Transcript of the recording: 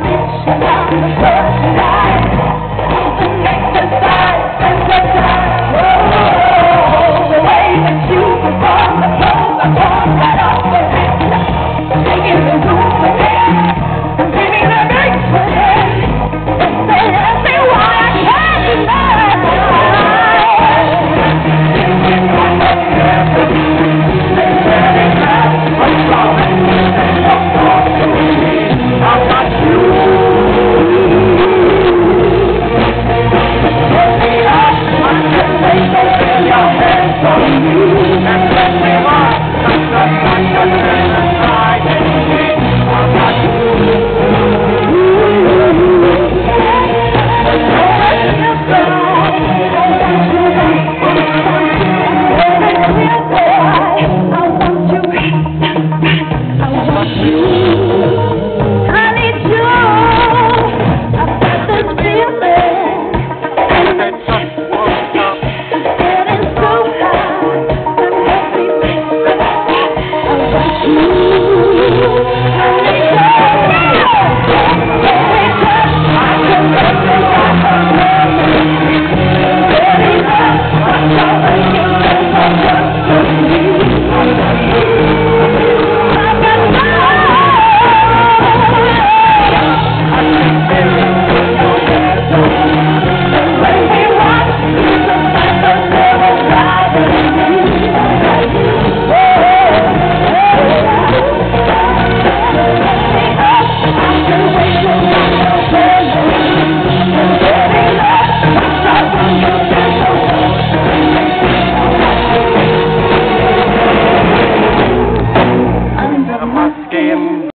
Shabbat Shalom. Amen.